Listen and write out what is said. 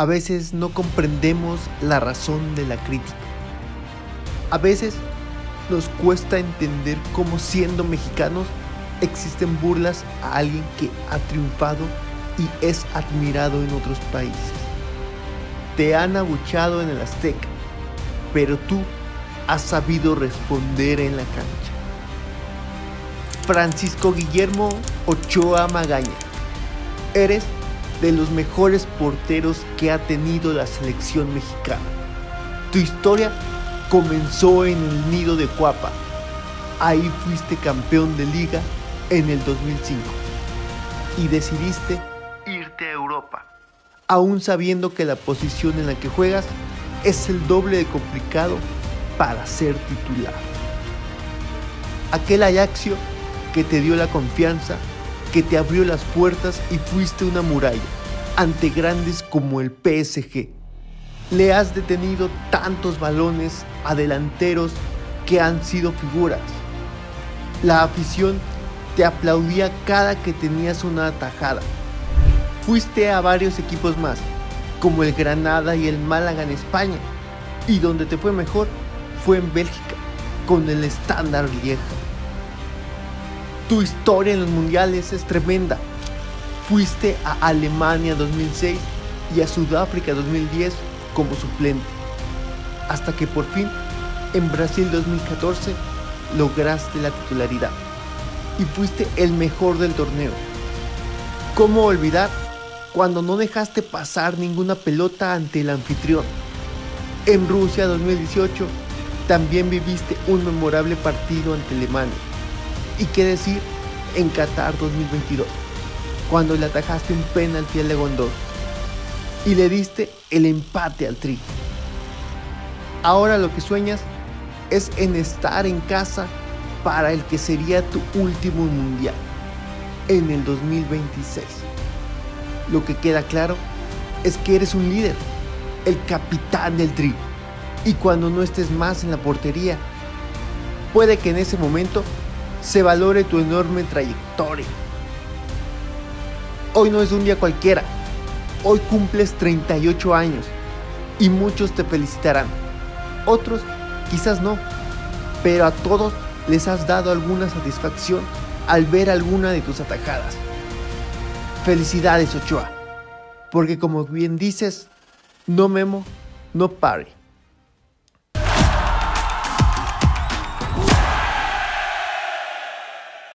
A veces no comprendemos la razón de la crítica. A veces nos cuesta entender cómo siendo mexicanos existen burlas a alguien que ha triunfado y es admirado en otros países. Te han abuchado en el Azteca, pero tú has sabido responder en la cancha. Francisco Guillermo Ochoa Magaña, eres de los mejores porteros que ha tenido la selección mexicana. Tu historia comenzó en el nido de Cuapa. Ahí fuiste campeón de liga en el 2005 y decidiste irte a Europa, aún sabiendo que la posición en la que juegas es el doble de complicado para ser titular. Aquel Ajaxio que te dio la confianza, que te abrió las puertas y fuiste una muralla ante grandes como el PSG. Le has detenido tantos balones a delanteros que han sido figuras. La afición te aplaudía cada que tenías una atajada. Fuiste a varios equipos más, como el Granada y el Málaga en España, y donde te fue mejor fue en Bélgica, con el Standard Lieja. Tu historia en los mundiales es tremenda. Fuiste a Alemania 2006 y a Sudáfrica 2010 como suplente, hasta que por fin en Brasil 2014 lograste la titularidad y fuiste el mejor del torneo. ¿Cómo olvidar cuando no dejaste pasar ninguna pelota ante el anfitrión? En Rusia 2018 también viviste un memorable partido ante Alemania. ¿Y qué decir en Qatar 2022? Cuando le atajaste un penalti al Lewandowski y le diste el empate al Tri. Ahora lo que sueñas es en estar en casa para el que sería tu último mundial en el 2026. Lo que queda claro es que eres un líder, el capitán del tri. Y cuando no estés más en la portería, puede que en ese momento se valore tu enorme trayectoria. Hoy no es un día cualquiera. Hoy cumples 38 años y muchos te felicitarán. Otros quizás no, pero a todos les has dado alguna satisfacción al ver alguna de tus atajadas. Felicidades Ochoa, porque como bien dices, no memo, no pare.